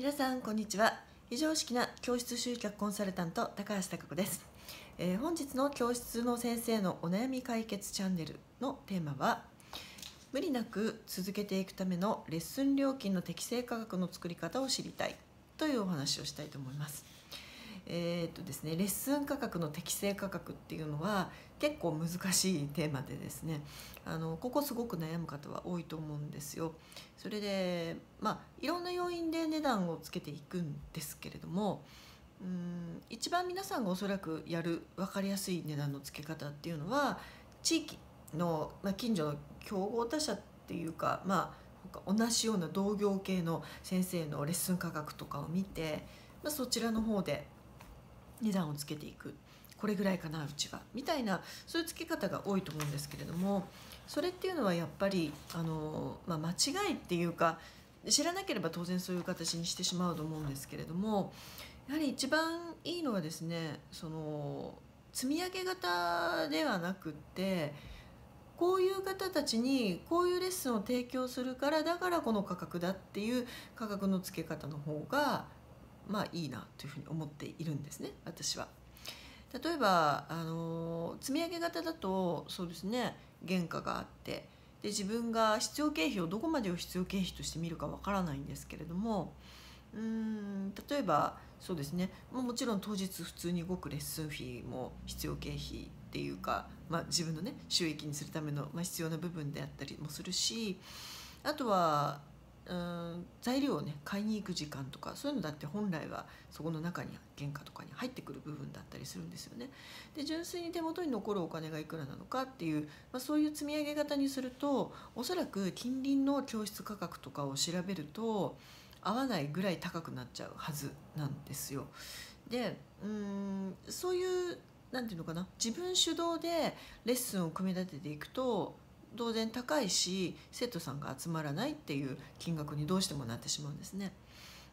皆さんこんにちは。非常識な教室集客コンサルタント高橋貴子です、えー本日の教室の先生のお悩み解決チャンネルのテーマは無理なく続けていくためのレッスン料金の適正価格の作り方を知りたいというお話をしたいと思います。えーっとですねレッスン価格の適正価格っていうのは結構難しいテーマでですねあのここすごく悩む方は多いと思うんですよ。それでまあいろんな要因で値段をつけていくんですけれどもうん一番皆さんがおそらくやる分かりやすい値段の付け方っていうのは地域の、まあ、近所の競合他社っていうかまあ同じような同業系の先生のレッスン価格とかを見て、まあ、そちらの方で値段をつけていく。これぐらいかなうちは。みたいなそういう付け方が多いと思うんですけれどもそれっていうのはやっぱりあの、まあ、間違いっていうか知らなければ当然そういう形にしてしまうと思うんですけれどもやはり一番いいのはですねその積み上げ型ではなくってこういう方たちにこういうレッスンを提供するからだからこの価格だっていう価格の付け方の方がまあいいなというふうに思っているんですね私は。例えばあの積み上げ型だとそうですね原価があってで自分が必要経費をどこまでを必要経費として見るかわからないんですけれどもうん例えばそうですねもうもちろん当日普通に動くレッスンフィーも必要経費っていうか、まあ、自分のね収益にするための、まあ、必要な部分であったりもするしあとはうん材料をね買いに行く時間とかそういうのだって本来はそこの中に原価とかに入ってくる部分だったりするんですよね。で純粋に手元に残るお金がいくらなのかっていう、まあ、そういう積み上げ方にするとおそらく近隣の教室価格とかを調べると合わないぐらい高くなっちゃうはずなんですよ。でうんそういうなんていうのかな自分主導でレッスンを組み立てていくと当然高いし生徒さんが集まらないっていう金額にどうしてもなってしまうんですね。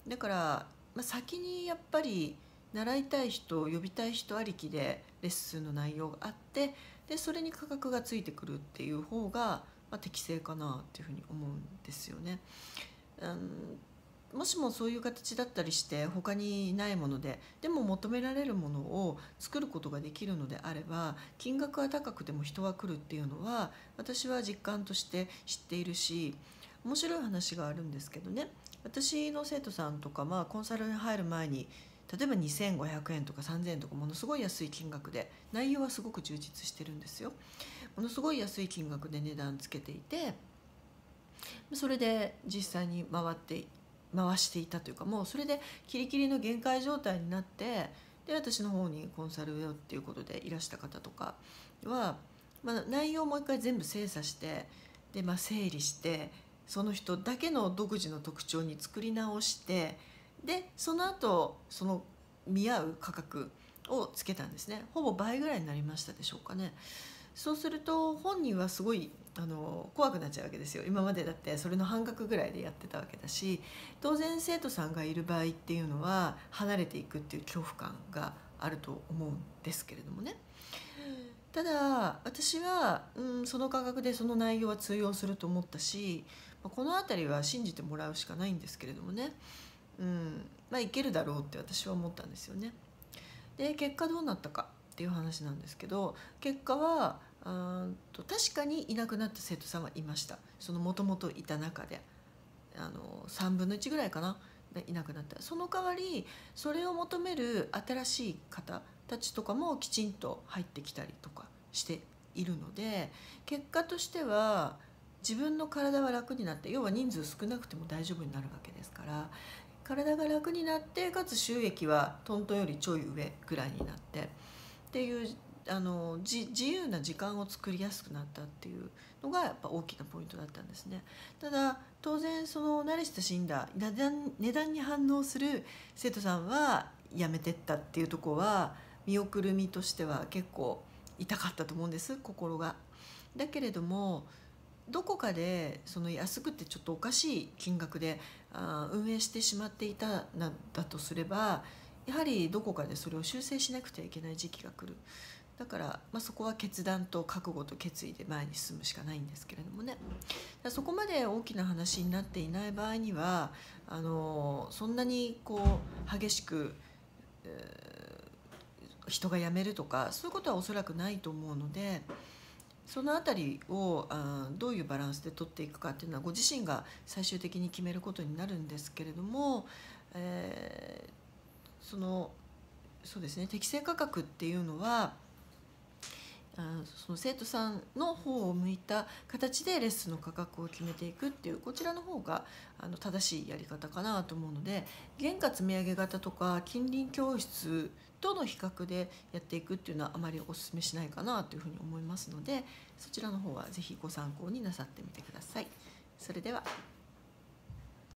だから、まあ、先にやっぱり習いたい人呼びたい人ありきでレッスンの内容があってでそれに価格がついてくるっていう方が、まあ、適正かなっていうふうに思うんですよね。うんもしもそういう形だったりして他にないものででも求められるものを作ることができるのであれば金額が高くても人は来るっていうのは私は実感として知っているし面白い話があるんですけどね私の生徒さんとか、まあ、コンサルに入る前に例えば2500円とか3000円とかものすごい安い金額で内容はすごく充実してるんですよ。ものすごい安い金額で値段つけていてそれで実際に回って回していたというかもうそれでキリキリの限界状態になってで私の方にコンサルをっていうことでいらした方とかは、まあ、内容をもう一回全部精査してで、まあ、整理してその人だけの独自の特徴に作り直してでその後その見合う価格をつけたんですねほぼ倍ぐらいになりましたでしょうかね。そうすると本人はすごいあの怖くなっちゃうわけですよ。今までだってそれの半額ぐらいでやってたわけだし当然生徒さんがいる場合っていうのは離れていくっていう恐怖感があると思うんですけれどもね。ただ私は、うん、その価格でその内容は通用すると思ったしこの辺りは信じてもらうしかないんですけれどもね、うんまあ、いけるだろうって私は思ったんですよね。で結果どうなったかっていう話なんですけど結果はあと確かにいなくなった生徒さんはいました。そのもともといた中で。あの3分の1ぐらいかな。いなくなったその代わりそれを求める新しい方たちとかもきちんと入ってきたりとかしているので結果としては自分の体は楽になって要は人数少なくても大丈夫になるわけですから体が楽になってかつ収益はトントンよりちょい上ぐらいになってっていうあのじ自由な時間を作りやすくなったっていうのがやっぱ大きなポイントだったんですね。ただ当然その慣れ親しんだ値段値段に反応する生徒さんは辞めてったっていうとこは見送る身としては結構痛かったと思うんです心が。だけれどもどこかでその安くてちょっとおかしい金額であ運営してしまっていたなんだとすればやはりどこかでそれを修正しなくてはいけない時期が来るだから、まあ、そこは決断と覚悟と決意で前に進むしかないんですけれどもね。そこまで大きな話になっていない場合にはあのそんなにこう激しく、えー人が辞めるとかそういうことはおそらくないと思うのでその辺りをあどういうバランスで取っていくかっていうのはご自身が最終的に決めることになるんですけれども、えー、そのそうですね適正価格っていうのはあその生徒さんの方を向いた形でレッスンの価格を決めていくっていうこちらの方があの正しいやり方かなと思うので原価積み上げ型とか近隣教室との比較でやっていくっていうのはあまりお勧めしないかなというふうに思いますのでそちらの方は是非ご参考になさってみてください。それでは